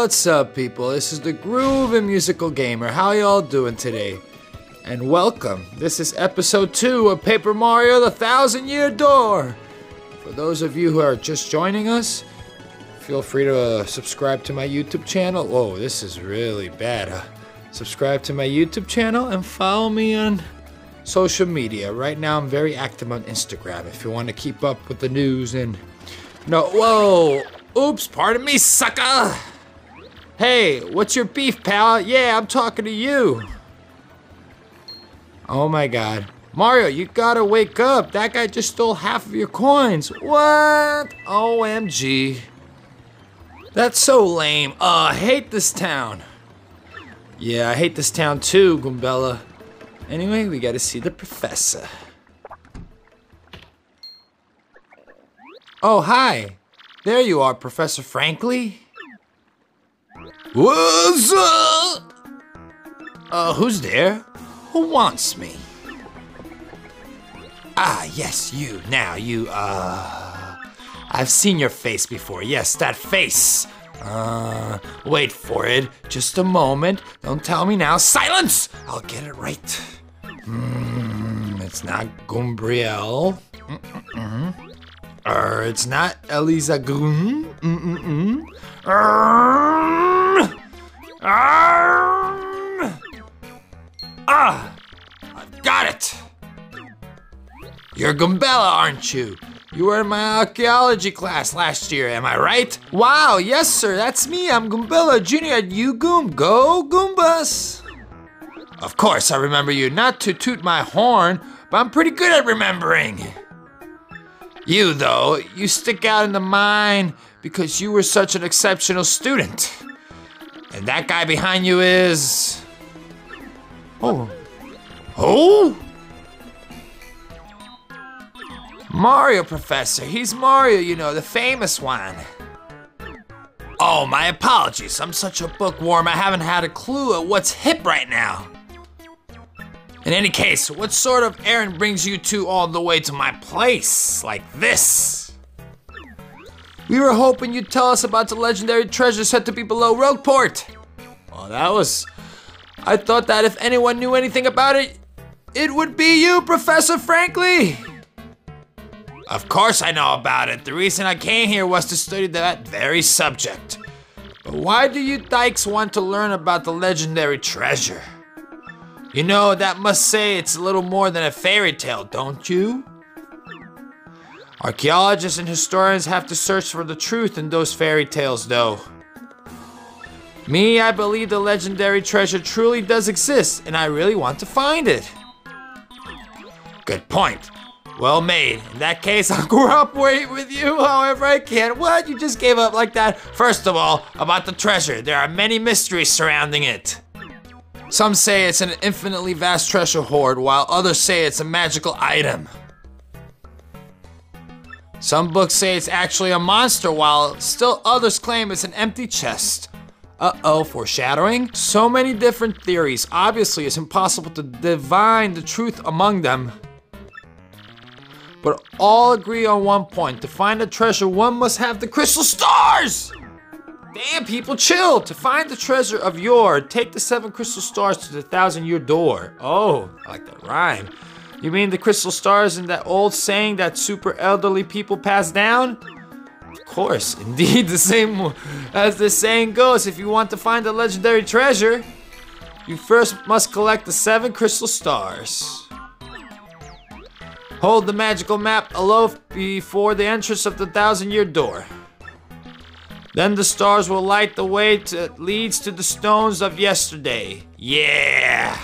What's up, people? This is the Grooving Musical Gamer. How y'all doing today? And welcome. This is episode 2 of Paper Mario The Thousand Year Door. For those of you who are just joining us, feel free to uh, subscribe to my YouTube channel. Whoa, this is really bad. Uh, subscribe to my YouTube channel and follow me on social media. Right now, I'm very active on Instagram if you want to keep up with the news and. No, whoa! Oops, pardon me, sucker! Hey, what's your beef, pal? Yeah, I'm talking to you. Oh my god. Mario, you gotta wake up. That guy just stole half of your coins. What? OMG. That's so lame. Uh, I hate this town. Yeah, I hate this town too, Goombella. Anyway, we gotta see the professor. Oh, hi. There you are, Professor Frankly. What's up? Uh, who's there? Who wants me? Ah, yes, you. Now, you, uh. I've seen your face before. Yes, that face. Uh, wait for it. Just a moment. Don't tell me now. Silence! I'll get it right. Hmm, it's not Gumbriel. Mm-mm-mm. Er, it's not Eliza Grun. Mm-mm-mm. Erm. Erm. Ah! I've got it! You're Goombella, aren't you? You were in my archaeology class last year, am I right? Wow, yes, sir, that's me. I'm Goombella Jr. at UGoom. Go, Goombas! Of course, I remember you. Not to toot my horn, but I'm pretty good at remembering. You, though, you stick out in the mind because you were such an exceptional student. And that guy behind you is. Oh. Who? Mario Professor. He's Mario, you know, the famous one. Oh, my apologies. I'm such a bookworm, I haven't had a clue at what's hip right now. In any case, what sort of errand brings you two all the way to my place like this? We were hoping you'd tell us about the legendary treasure said to be below Rogueport. Well, that was. I thought that if anyone knew anything about it, it would be you, Professor Frankly. Of course I know about it. The reason I came here was to study that very subject. But why do you dykes want to learn about the legendary treasure? You know, that must say it's a little more than a fairy tale, don't you? Archaeologists and historians have to search for the truth in those fairy tales, though. Me, I believe the legendary treasure truly does exist, and I really want to find it. Good point. Well made. In that case, I'll cooperate with you however I can. What? You just gave up like that? First of all, about the treasure, there are many mysteries surrounding it. Some say it's an infinitely vast treasure hoard, while others say it's a magical item. Some books say it's actually a monster, while still others claim it's an empty chest. Uh oh, foreshadowing? So many different theories. Obviously, it's impossible to divine the truth among them. But all agree on one point to find the treasure, one must have the crystal stars! Damn, people, chill! To find the treasure of yore, take the seven crystal stars to the thousand year door. Oh, I like that rhyme. You mean the crystal stars in that old saying that super elderly people pass down? Of course, indeed, the same as the saying goes if you want to find the legendary treasure, you first must collect the seven crystal stars. Hold the magical map aloft before the entrance of the thousand year door. Then the stars will light the way that leads to the stones of yesterday. Yeah!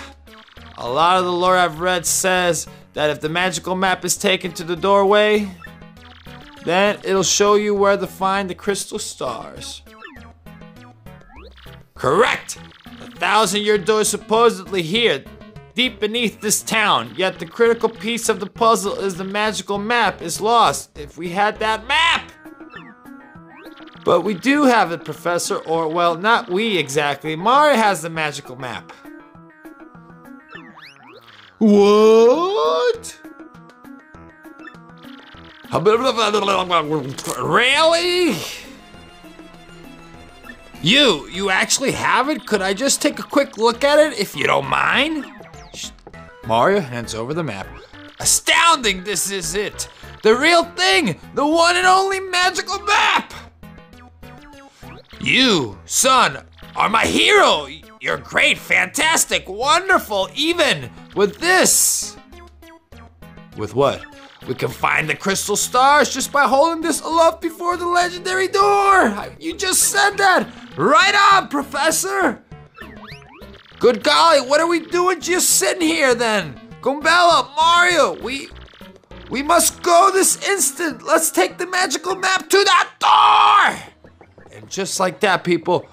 A lot of the lore I've read says that if the magical map is taken to the doorway, then it'll show you where to find the crystal stars. Correct! The thousand year door is supposedly here, deep beneath this town, yet the critical piece of the puzzle is the magical map is lost. If we had that map! But we do have it, Professor, or well, not we exactly. Mario has the magical map. What? Really? You, you actually have it? Could I just take a quick look at it if you don't mind? Mario hands over the map. Astounding, this is it. The real thing, the one and only magical map. You, son, are my hero. You're great, fantastic, wonderful, even with this. With what? We can find the crystal stars just by holding this aloft before the legendary door. You just said that. Right on, Professor. Good golly, what are we doing just sitting here then? Goombella, Mario, we we must go this instant. Let's take the magical map to that door. And just like that, people,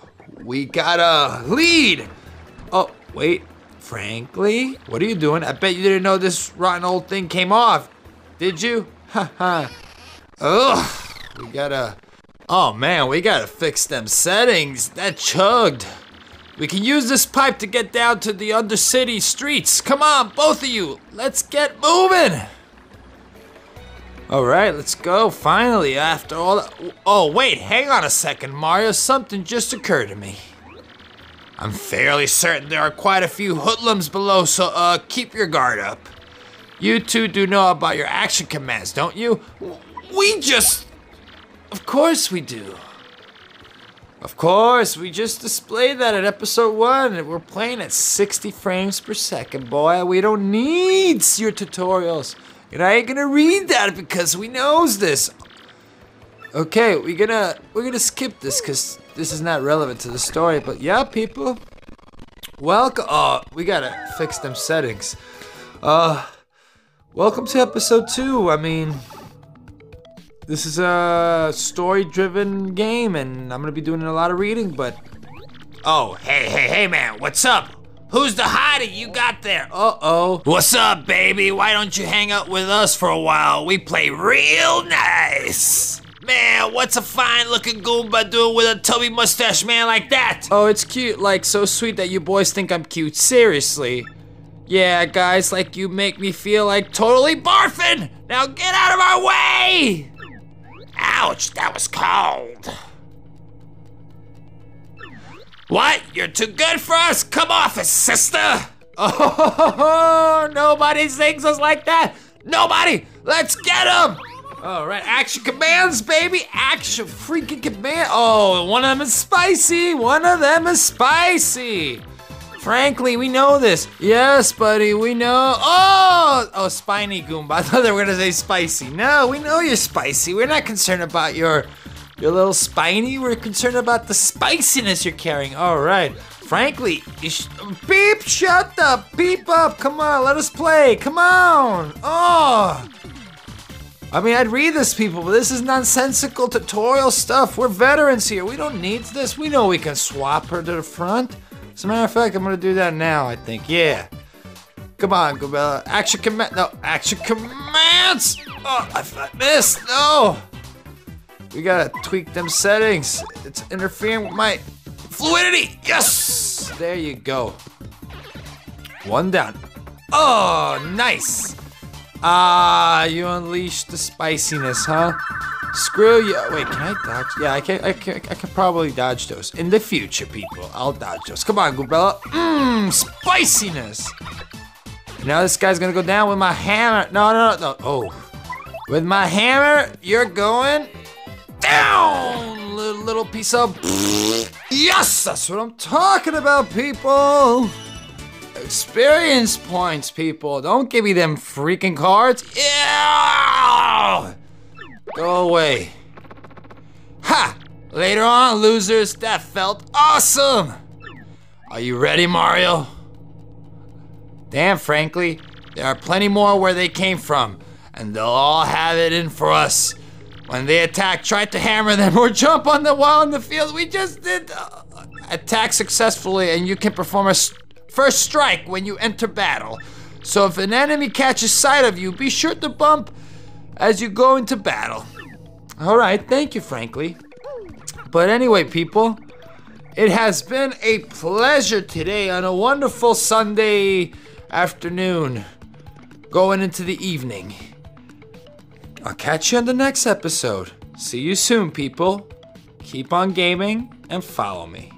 we got a lead. Oh, wait, frankly, what are you doing? I bet you didn't know this rotten old thing came off. Did you? Haha. Ugh, we gotta, oh man, we gotta fix them settings. That chugged. We can use this pipe to get down to the undercity streets. Come on, both of you, let's get moving. All right, let's go. Finally, after all that. Oh, wait, hang on a second, Mario. Something just occurred to me. I'm fairly certain there are quite a few hoodlums below, so uh, keep your guard up. You two do know about your action commands, don't you? We just. Of course we do. Of course, we just displayed that at episode one. and We're playing at 60 frames per second, boy. We don't need your tutorials. And I ain't gonna read that because we knows this. Okay, we're gonna we're gonna skip this because this is not relevant to the story. But yeah, people, welcome. Oh, we gotta fix them settings. Uh, welcome to episode two. I mean, this is a story-driven game, and I'm gonna be doing a lot of reading. But oh, hey, hey, hey, man, what's up? Who's the hottie you got there? Uh-oh. What's up, baby? Why don't you hang out with us for a while? We play real nice. Man, what's a fine looking Goomba doing with a tubby mustache man like that? Oh, it's cute. Like, so sweet that you boys think I'm cute. Seriously. Yeah, guys like you make me feel like totally barfing. Now get out of our way! Ouch, that was cold. What? You're too good for us? Come off it, sister! Oh, nobody sings us like that! Nobody! Let's get him! All right, action commands, baby! Action freaking command! Oh, one of them is spicy! One of them is spicy! Frankly, we know this. Yes, buddy, we know. Oh! Oh, spiny Goomba. I thought they were gonna say spicy. No, we know you're spicy. We're not concerned about your you're a little spiny. We're concerned about the spiciness you're carrying. All right. Frankly, sh- beep, shut the beep up. Come on, let us play. Come on. Oh. I mean, I'd read this, people, but this is nonsensical tutorial stuff. We're veterans here. We don't need this. We know we can swap her to the front. As a matter of fact, I'm gonna do that now, I think. Yeah. Come on, Goombella. Action command. No, action commands. Oh, I, I missed. No. We gotta tweak them settings. It's interfering with my fluidity. Yes! There you go. One down. Oh, nice. Ah, you unleashed the spiciness, huh? Screw you. Wait, can I dodge? Yeah, I can. I can. I can probably dodge those in the future, people. I'll dodge those. Come on, Goombella. Mmm, spiciness. Now this guy's gonna go down with my hammer. No, no, no, no. Oh, with my hammer, you're going down, little, piece of. Yes, that's what I'm talking about, people. Experience points, people. Don't give me them freaking cards. Yeah! Go away. Ha! Later on, losers, that felt awesome! Are you ready, Mario? Damn, frankly, there are plenty more where they came from, and they'll all have it in for us. When they attack, try to hammer them or jump on the wall in the field. We just did uh, attack successfully, and you can perform a first strike when you enter battle. So if an enemy catches sight of you, be sure to bump as you go into battle. All right, thank you, frankly. But anyway, people, it has been a pleasure today on a wonderful Sunday afternoon, going into the evening. I'll catch you on the next episode. See you soon, people. keep on gaming and follow me.